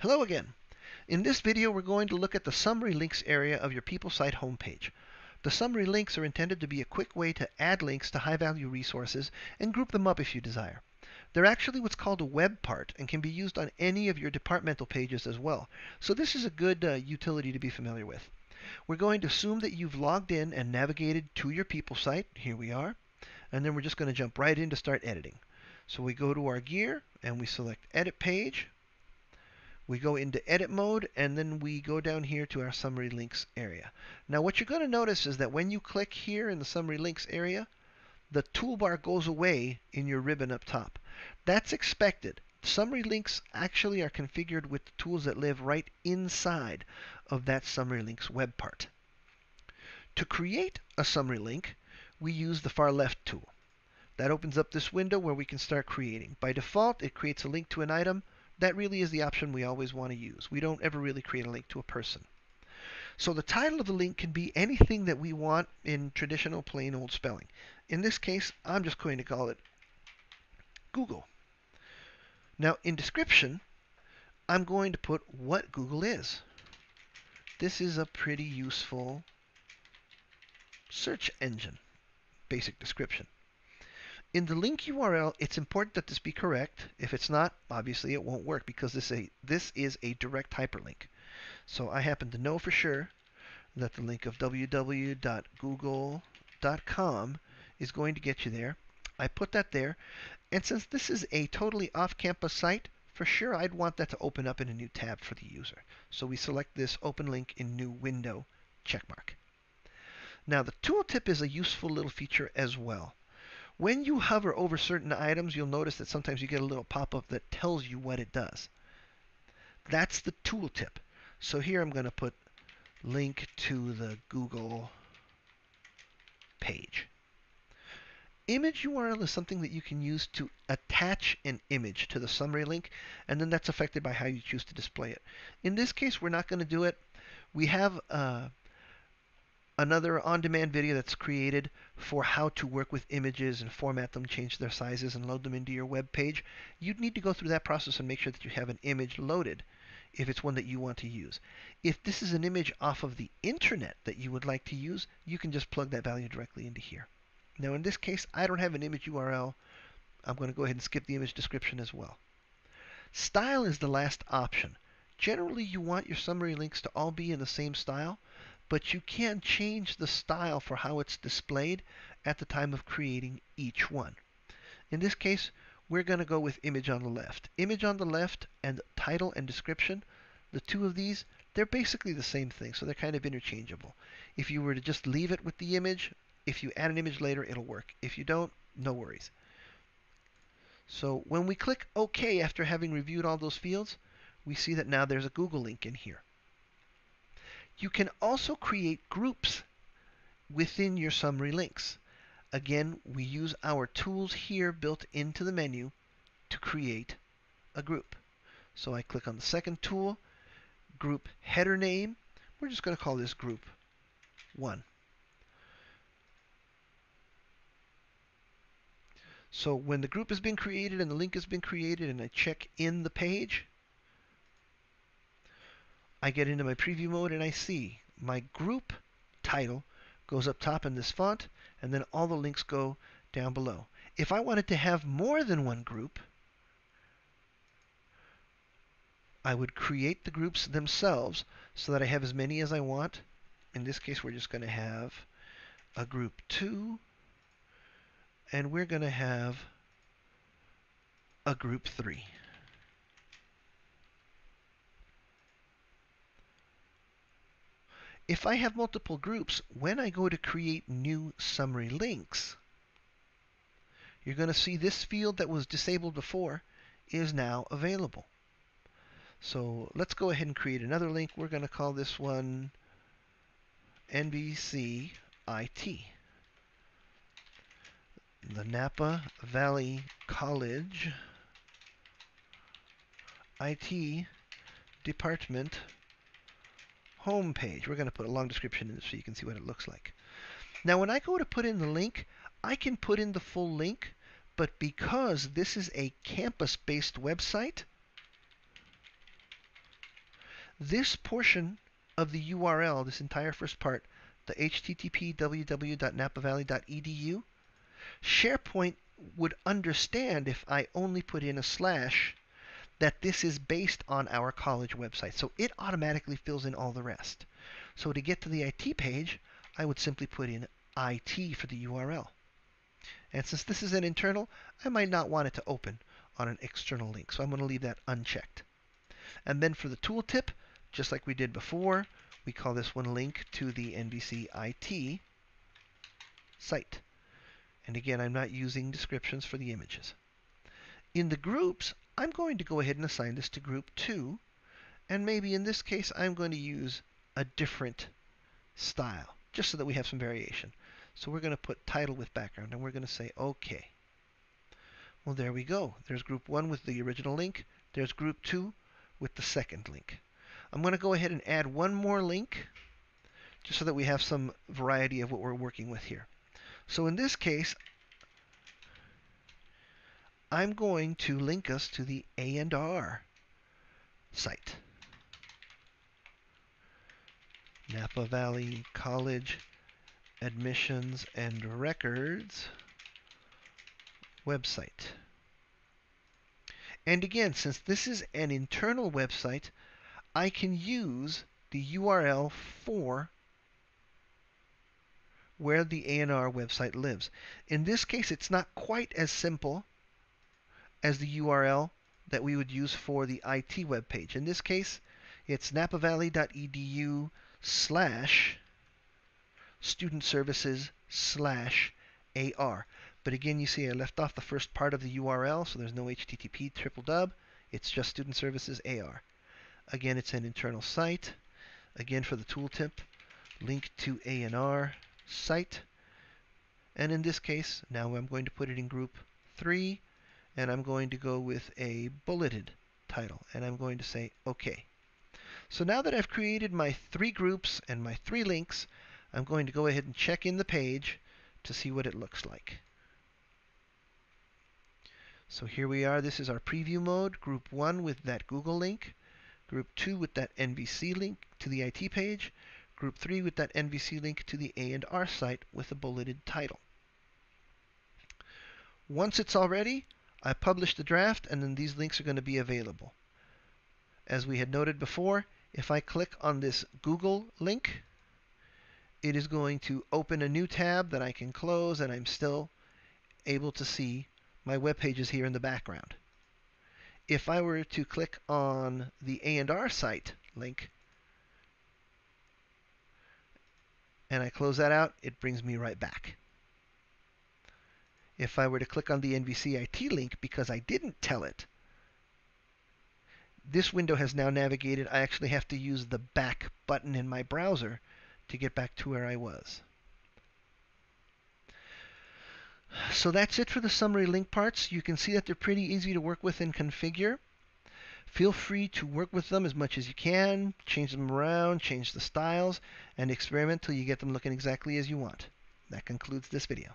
Hello again. In this video, we're going to look at the summary links area of your PeopleSite homepage. The summary links are intended to be a quick way to add links to high-value resources and group them up if you desire. They're actually what's called a web part and can be used on any of your departmental pages as well. So this is a good uh, utility to be familiar with. We're going to assume that you've logged in and navigated to your PeopleSite. Here we are. And then we're just going to jump right in to start editing. So we go to our gear and we select Edit Page. We go into edit mode and then we go down here to our summary links area. Now what you're going to notice is that when you click here in the summary links area, the toolbar goes away in your ribbon up top. That's expected. Summary links actually are configured with the tools that live right inside of that summary links web part. To create a summary link, we use the far left tool. That opens up this window where we can start creating. By default, it creates a link to an item that really is the option we always want to use. We don't ever really create a link to a person. So the title of the link can be anything that we want in traditional plain old spelling. In this case, I'm just going to call it Google. Now in description, I'm going to put what Google is. This is a pretty useful search engine, basic description. In the link URL, it's important that this be correct. If it's not, obviously it won't work because this, a, this is a direct hyperlink. So I happen to know for sure that the link of www.google.com is going to get you there. I put that there. And since this is a totally off-campus site, for sure I'd want that to open up in a new tab for the user. So we select this Open Link in New Window checkmark. Now the tooltip is a useful little feature as well. When you hover over certain items, you'll notice that sometimes you get a little pop-up that tells you what it does. That's the tooltip. So here I'm going to put link to the Google page. Image URL is something that you can use to attach an image to the summary link, and then that's affected by how you choose to display it. In this case, we're not going to do it. We have uh, another on-demand video that's created for how to work with images and format them, change their sizes, and load them into your web page. You'd need to go through that process and make sure that you have an image loaded if it's one that you want to use. If this is an image off of the internet that you would like to use, you can just plug that value directly into here. Now in this case, I don't have an image URL. I'm going to go ahead and skip the image description as well. Style is the last option. Generally, you want your summary links to all be in the same style, but you can change the style for how it's displayed at the time of creating each one. In this case, we're going to go with image on the left. Image on the left and title and description, the two of these, they're basically the same thing, so they're kind of interchangeable. If you were to just leave it with the image, if you add an image later, it'll work. If you don't, no worries. So when we click OK after having reviewed all those fields, we see that now there's a Google link in here. You can also create groups within your summary links. Again, we use our tools here built into the menu to create a group. So I click on the second tool, group header name. We're just going to call this group 1. So when the group has been created and the link has been created and I check in the page, I get into my preview mode and I see my group title goes up top in this font and then all the links go down below. If I wanted to have more than one group, I would create the groups themselves so that I have as many as I want. In this case, we're just going to have a group 2, and we're going to have a group 3. If I have multiple groups, when I go to create new summary links, you're going to see this field that was disabled before is now available. So let's go ahead and create another link. We're going to call this one NVCIT, The Napa Valley College IT Department home page. We're going to put a long description in so you can see what it looks like. Now when I go to put in the link, I can put in the full link, but because this is a campus-based website, this portion of the URL, this entire first part, the http www.napavalley.edu, SharePoint would understand if I only put in a slash that this is based on our college website. So it automatically fills in all the rest. So to get to the IT page, I would simply put in IT for the URL. And since this is an internal, I might not want it to open on an external link. So I'm going to leave that unchecked. And then for the tooltip, just like we did before, we call this one link to the NVC IT site. And again, I'm not using descriptions for the images. In the groups, I'm going to go ahead and assign this to group 2. And maybe in this case, I'm going to use a different style, just so that we have some variation. So we're going to put title with background, and we're going to say OK. Well, there we go. There's group 1 with the original link. There's group 2 with the second link. I'm going to go ahead and add one more link, just so that we have some variety of what we're working with here. So in this case, I'm going to link us to the A&R site. Napa Valley College Admissions and Records website. And again, since this is an internal website, I can use the URL for where the A&R website lives. In this case, it's not quite as simple as the URL that we would use for the IT web page. In this case, it's napavalley.edu slash student services slash AR. But again, you see I left off the first part of the URL, so there's no HTTP triple dub. It's just student services AR. Again, it's an internal site. Again, for the tooltip, link to A&R site. And in this case, now I'm going to put it in group 3, and I'm going to go with a bulleted title, and I'm going to say OK. So now that I've created my three groups and my three links, I'm going to go ahead and check in the page to see what it looks like. So here we are. This is our preview mode. Group 1 with that Google link. Group 2 with that NVC link to the IT page. Group 3 with that NVC link to the A&R site with a bulleted title. Once it's all ready, I publish the draft and then these links are going to be available. As we had noted before, if I click on this Google link, it is going to open a new tab that I can close and I'm still able to see my web pages here in the background. If I were to click on the A&R site link, and I close that out, it brings me right back. If I were to click on the NVCIT link because I didn't tell it, this window has now navigated. I actually have to use the back button in my browser to get back to where I was. So that's it for the summary link parts. You can see that they're pretty easy to work with and configure. Feel free to work with them as much as you can, change them around, change the styles, and experiment till you get them looking exactly as you want. That concludes this video.